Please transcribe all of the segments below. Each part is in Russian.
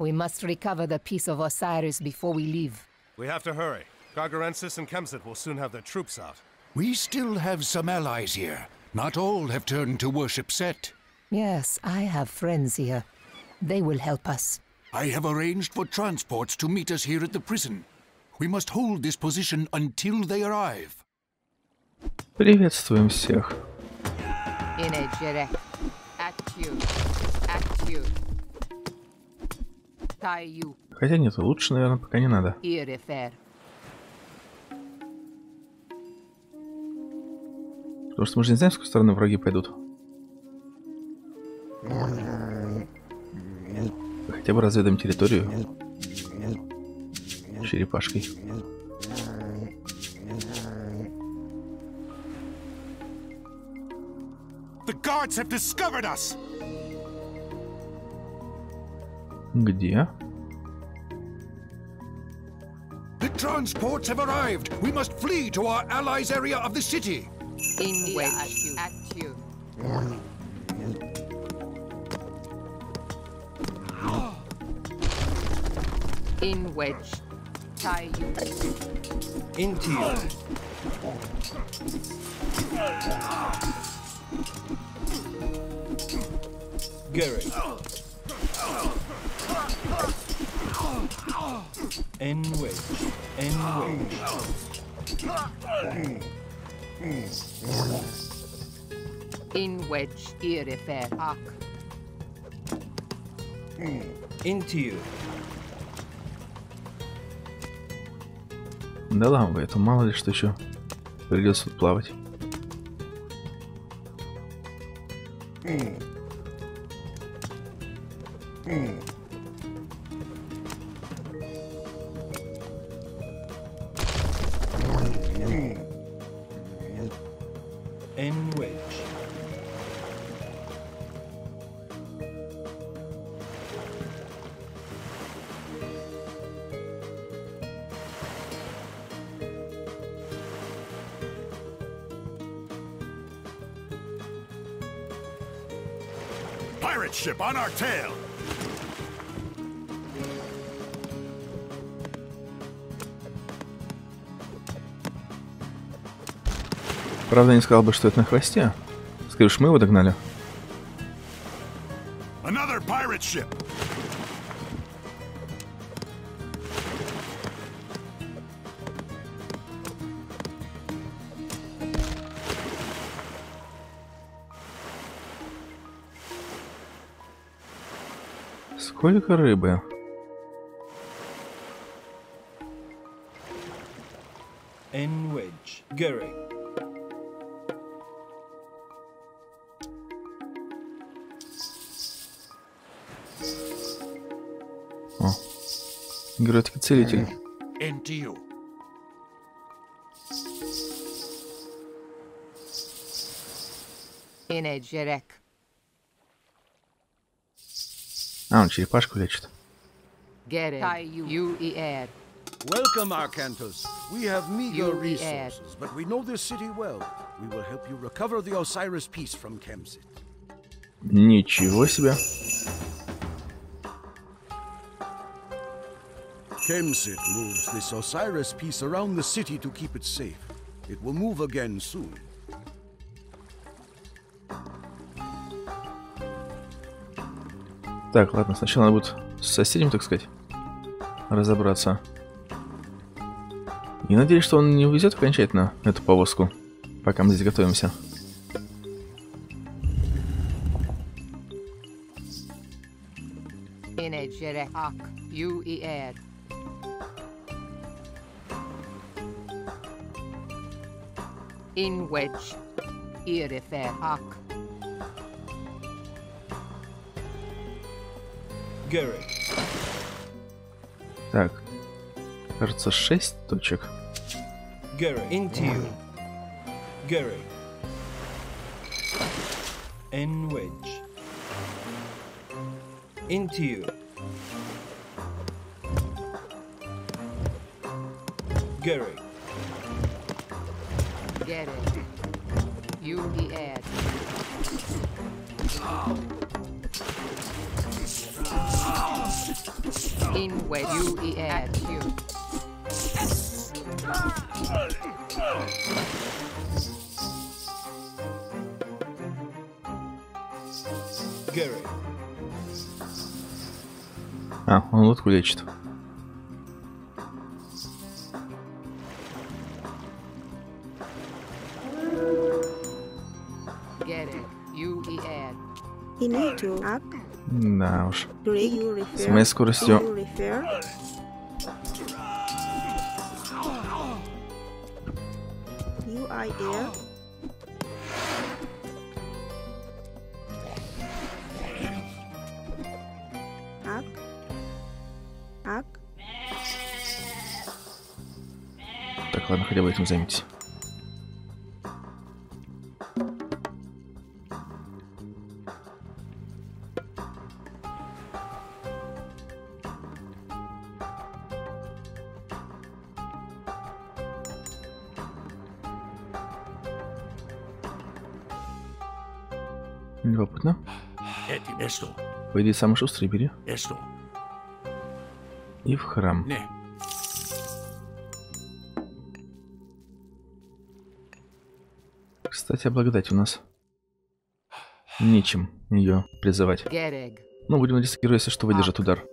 We must recover the piece of Osiris before we leave. We have to hurry. Gargarensis and Kemsit will soon have their troops out. We still have some allies here. Not all have turned to worship Set. Yes, I have friends here. They will help us. I have arranged for transports to meet us here at the prison. We must hold this position until they arrive. Приветствуем всех. Inejere. Actu. Actu. Taiyu. Хотя нет, лучше, наверное, пока не надо. Потому что мы же не знаем, с какой стороны враги пойдут. Хотя бы разведаем территорию. Черепашкой. The guards have discovered us! Где? The transports have arrived. We must flee to our allies' area of the city. In wedge. Actu. In wedge. Taiyu. Into you. Garrett. N wedge. N wedge. In wedge. Irifer. Ak. Into you. Да ладно, это мало ли что еще придется тут плавать. On our tail! Правда, не сказал бы, что это на хвосте. Скажешь, мы его догнали. Another pirate ship! Сколько рыбы? N wedge. Garrett. Геройский целитель. Into you. Inejerek. А, он черепашку лечит. Gered. Taiyu. You er. Welcome, Arcantus. We have meager You resources, but we know this city well. We will help you recover the Osiris piece from Kemsit. Ничего себе. Kemsit moves this Osiris piece around the city to keep it safe. It will move again soon. Так, ладно, сначала надо будет с соседям, так сказать, разобраться. И надеюсь, что он не увезет окончательно эту повозку, пока мы здесь готовимся. In wedge. Irifer. Ak. Garrett. Так, кажется, 6 точек. Garrett. Into you. Garrett. N wedge. Into you. Garrett. Get it. You er. In way you e at you. Gary. А, он лодку лечит. Да уж. С моей скоростью. Act. Так, ладно, хотя бы этим займитесь. Пойди самый шустрый бери. И в храм. не. Кстати, о благодати у нас. Нечем ее призывать. Ну, будем надеяться, герой, если что, выдержит удар.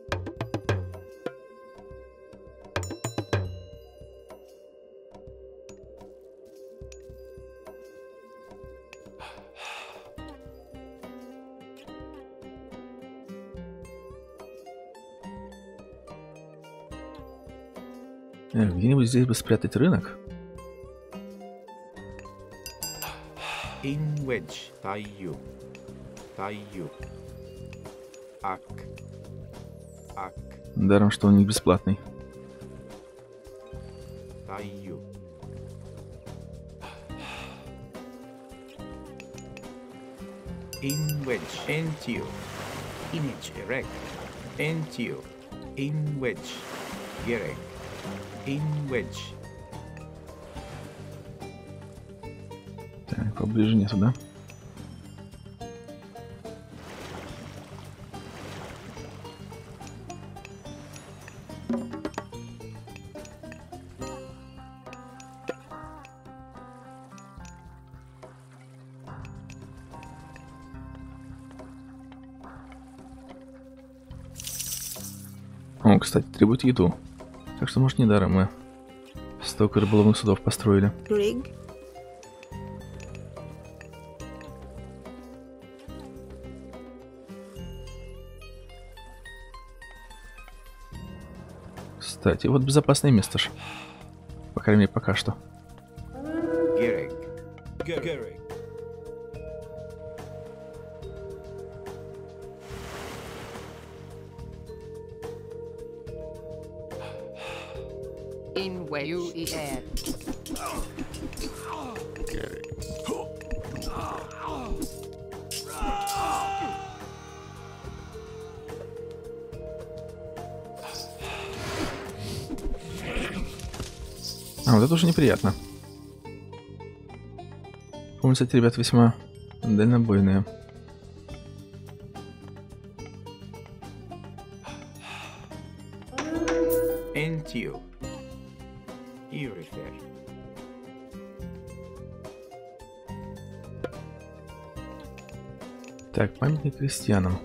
Здесь бы спрятать рынок. Wedge, Taiyu. Taiyu. Ак. Ак. Даром, что он не бесплатный. Image erect. Entio. In wedge. Gerek. In wedge. Так, поближе нету, да? Кстати, требует еду. Так что, может, недаром мы столько рыболовных судов построили. Greg. Кстати, вот безопасное место ж. По крайней мере, пока что. Gerek. Ge- А, вот это уже неприятно. Помнится, эти ребята весьма дальнобойные. Крестьянам.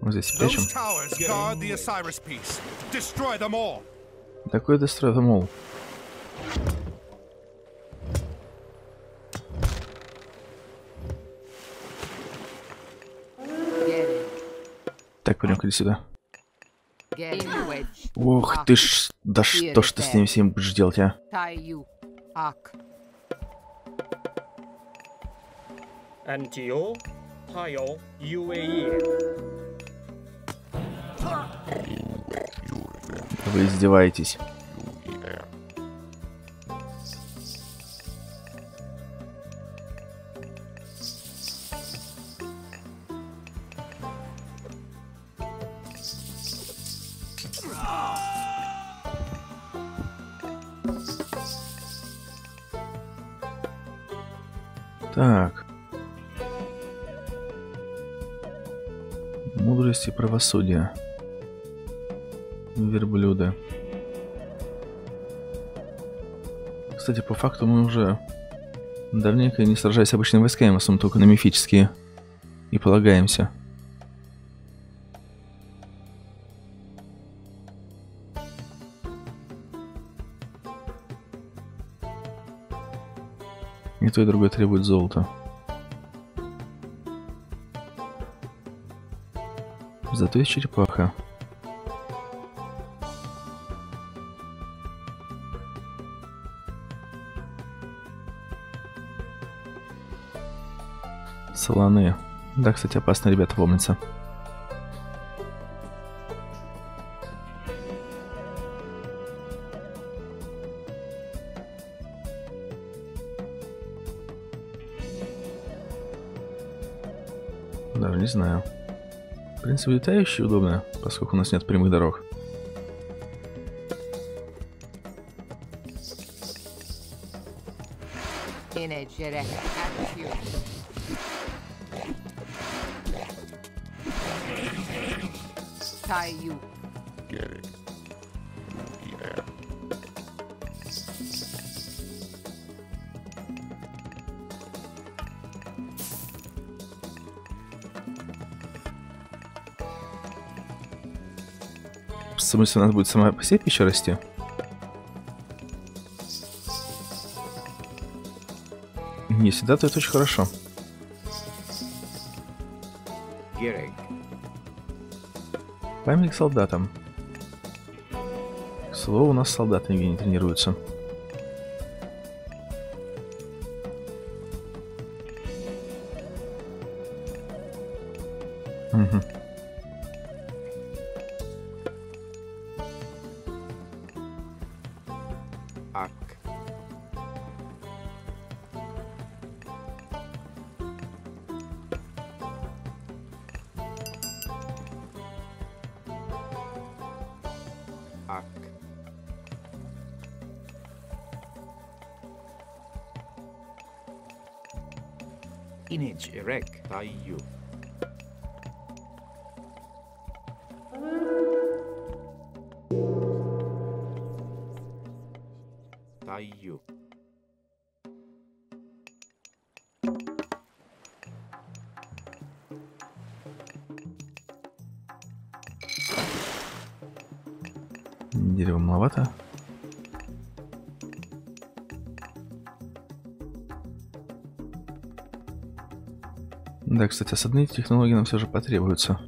Вот здесь Osiris piece. Destroy them all. Так, пойдем иди сюда. Ух ты ж, да что ж ты с ними всем будешь делать, а? Вы издеваетесь. Правосудие. Верблюды. Кстати, по факту мы уже давненько не сражались с обычными войсками, в основном только на мифические. И полагаемся. И то, и другое требует золота. Зато есть черепаха. Солоны. Да, кстати, опасно, ребята, помнится. В принципе, летающие удобно, поскольку у нас нет прямых дорог. İnecek. Atıyor. В смысле, у будет сама по себе пища расти? Если да, то это очень хорошо. Gerek. Памятник солдатам. К слову, у нас солдаты нигде не тренируются. Мгм. in each Iraq, Tayyub. Да, кстати, осадные технологии нам все же потребуются.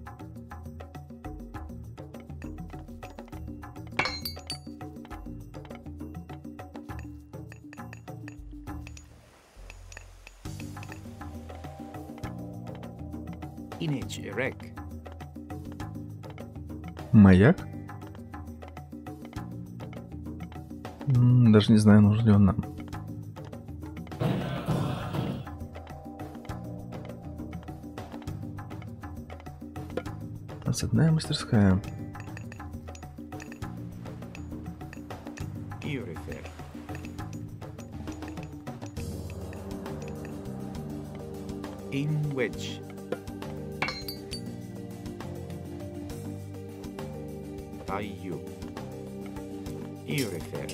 Маяк? Даже не знаю, нужен ли он нам. Осадная мастерская. Urifer. In wedge. Tayu. Urifer.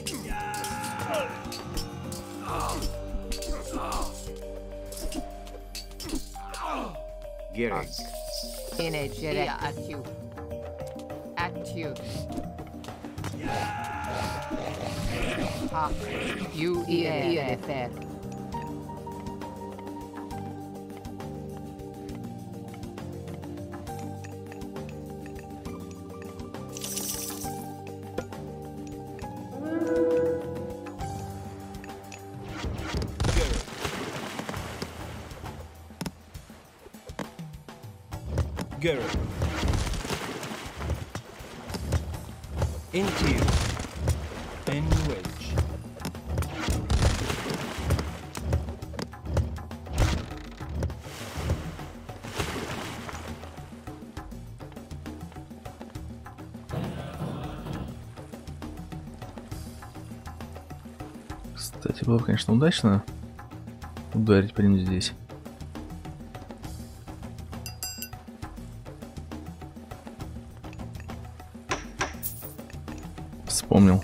Gerek. İnecek. Energetic. Yeah, at you. At you. yeah. you EFF. Кстати, было бы, конечно, удачно ударить по ним здесь. Вспомнил.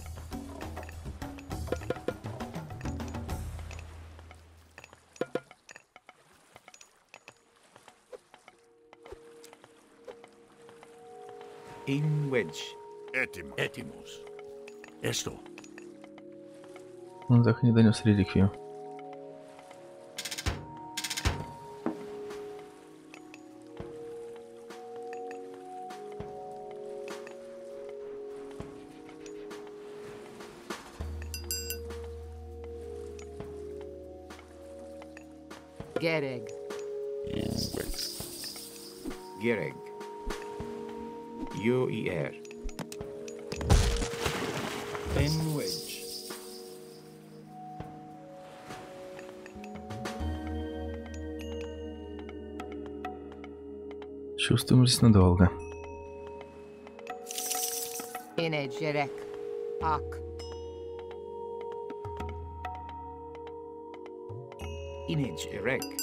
In wedge. Etim. Etimus. Esto. Он так и не донес реликвию. Gereg. Gereg. U-E-R. In здесь надолго. Inage erect.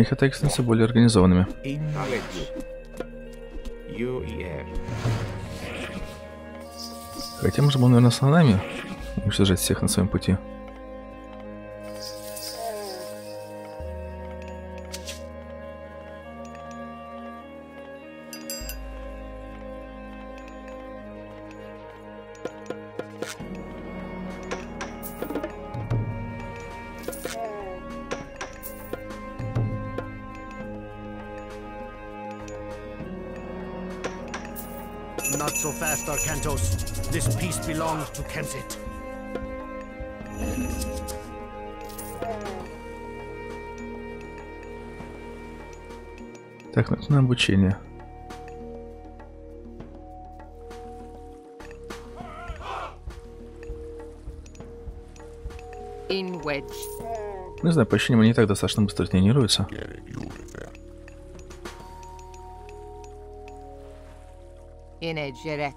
Их атаки становятся более организованными. Хотя можно было, наверное, слонами уничтожать всех на своем пути. Not so fast, Arcantos. This piece belongs to Kemsit. Так, ну, на обучение. In wedge. Не знаю, по ощущениям, они и так достаточно быстро тренируются. Yine gerek.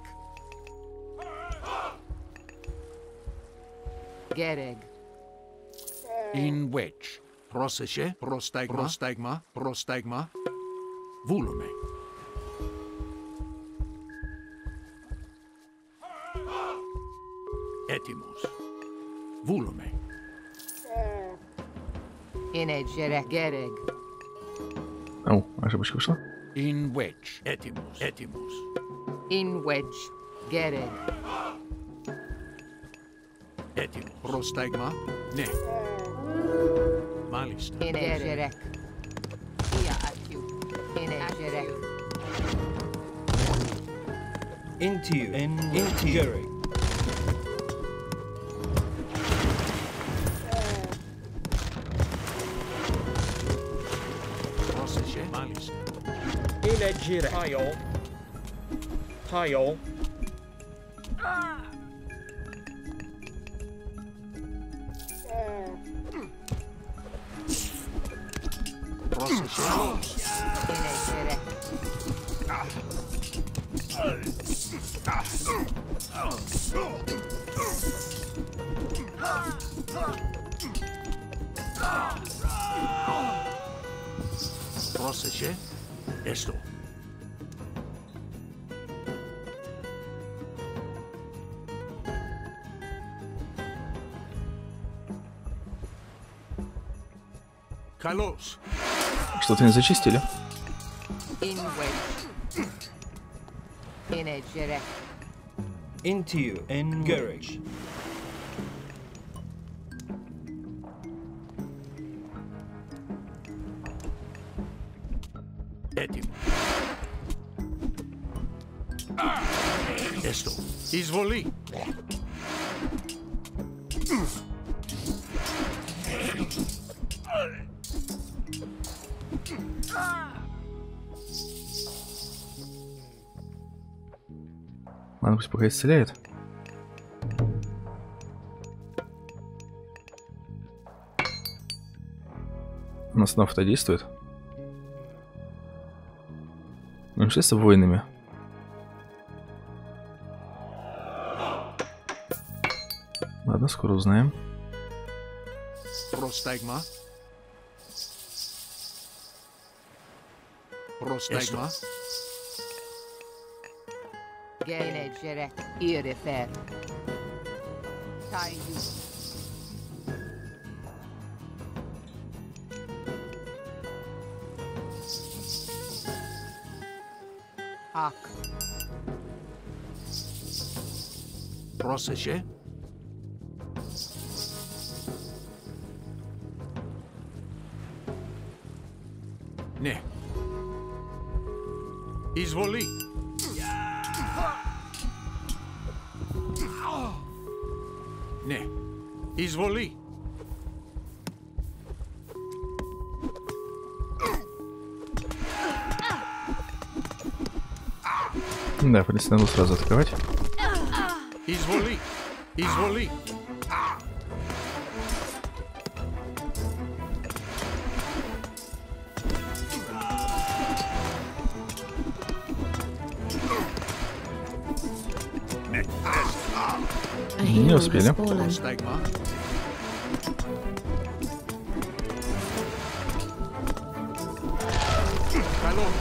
Gerek. In which? Proseche, prostagma, prostagma, prostagma. Volume. Etimos. Volume. In gerek. Gerek. Oh, așa bă, și In which? Etimos. Etimos. In wedge. Get it. Edin. Prostagma. Ne. Malista. In Egerek. Ia atiu. In Egerek. Into you. In Into you. Πρόσεχε. Μάλιστα. Είναι γύρε. 擦油 Что-то не зачистили. Into. In Gerig. Этим. Esto. Изволи. Ладно, пусть пока исцеляет. У нас снова-то действует. Ну, шли с воинами. Ладно, скоро узнаем. Простагма. Esto. Prosnajma? Gelegere irifer. Tayyip. Hak. Proseçe? Ne? Izvoli. Ne. Izvoli. Да, полицию надо сразу открывать. Изволи! Изволи! не успели.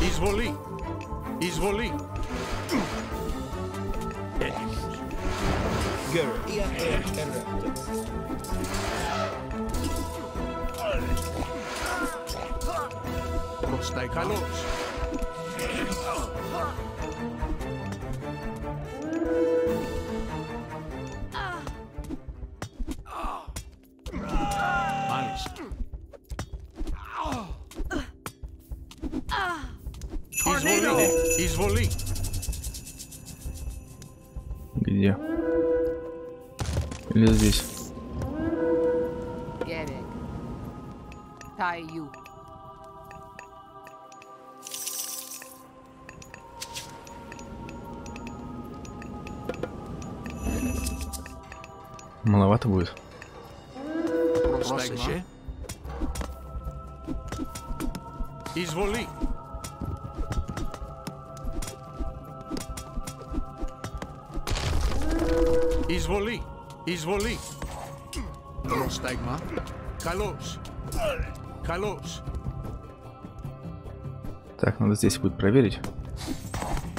Изволи! Изволи! Prostai calos! Изволи. Где? Или здесь? Таю. Маловато будет. Изволи. Изволи. Изволи. Prostagma. Καλός. Καλός. Так, надо здесь будет проверить.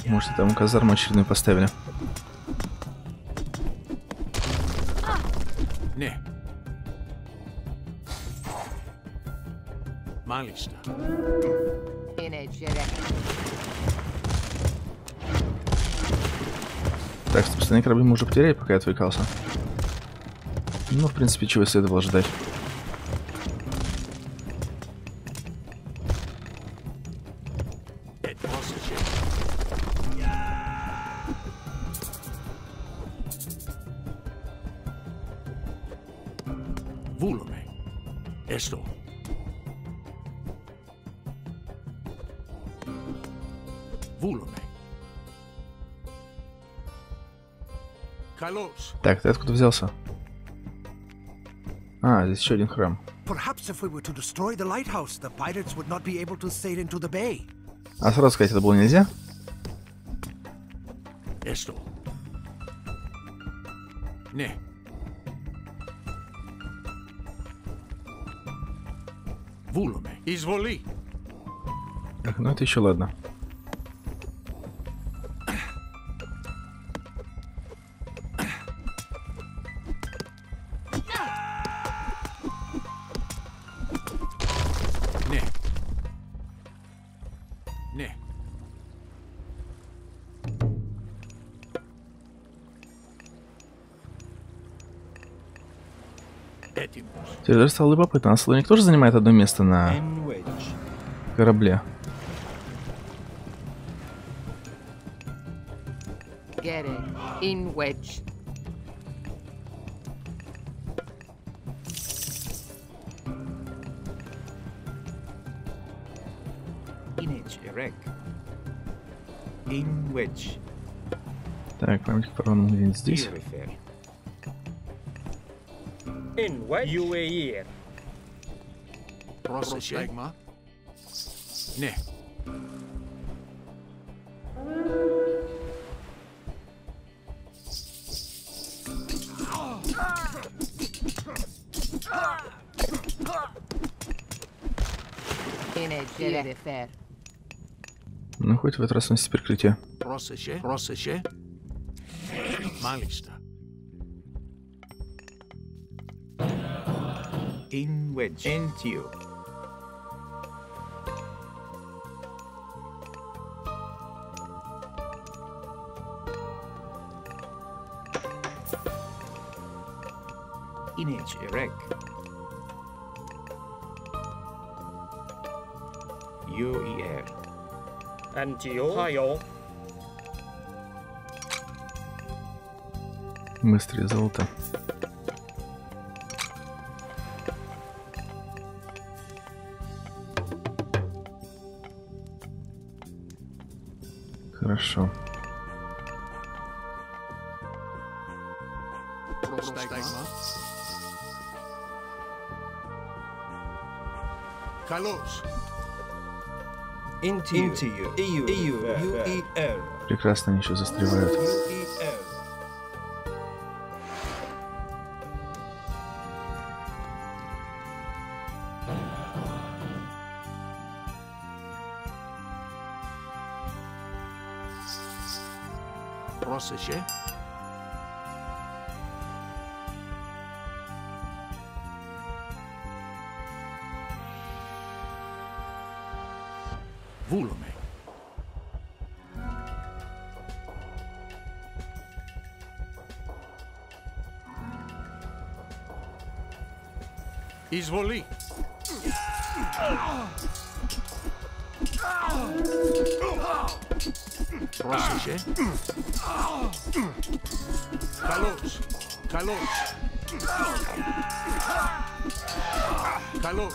Может, там казарму очередную поставили. Ναι. Μάλιστα. Остальные корабли мы уже потеряли, пока я отвлекался. Ну, в принципе, чего следовало ждать. Ε, Так, ты откуда взялся? А, здесь еще один храм. А сразу сказать это было нельзя? Не. Вулуме, изволи. Так, ну это еще ладно. Теперь даже стало любопытно, а слоник тоже занимает одно место на корабле? Так, память где-нибудь здесь. UAE. Prosesegma. Ne. Ну, хоть в этот раз у нас есть прикрытие. Просыще, просыще. Малиста. In wedge. Into you. Inage erect. UER. NTO. Tayo. Быстрее золото. UER. Прекрасно, они еще застревают. dice? Vulome. Isvolì. Rastgele. Kalus. Kalus. Kalus.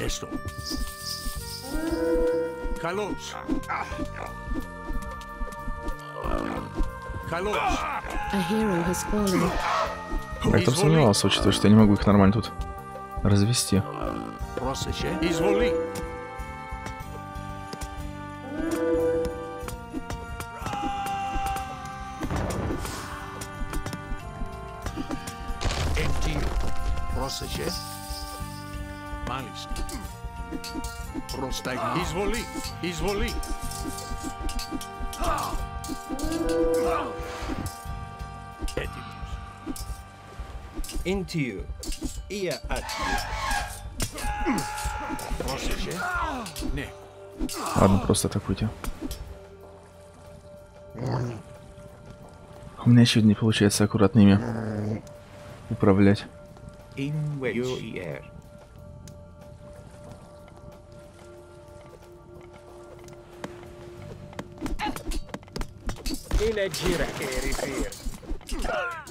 Esto. Kalus. Kalus. A hero has. Я там сомневался, учитывая, что я не могу их нормально тут развести. Изволи. Изволи. Into you. от. at э? Не. Ладно, просто атакуйте. У меня сегодня не получается аккуратными управлять. In where you Ele é direto. Ele é.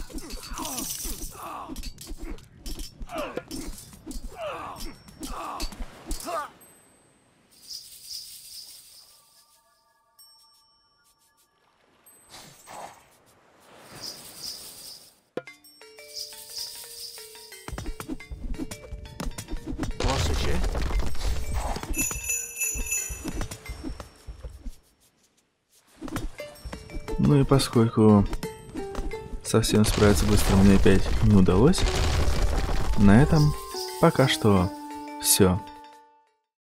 Ну и поскольку совсем справиться быстро мне опять не удалось, на этом пока что все.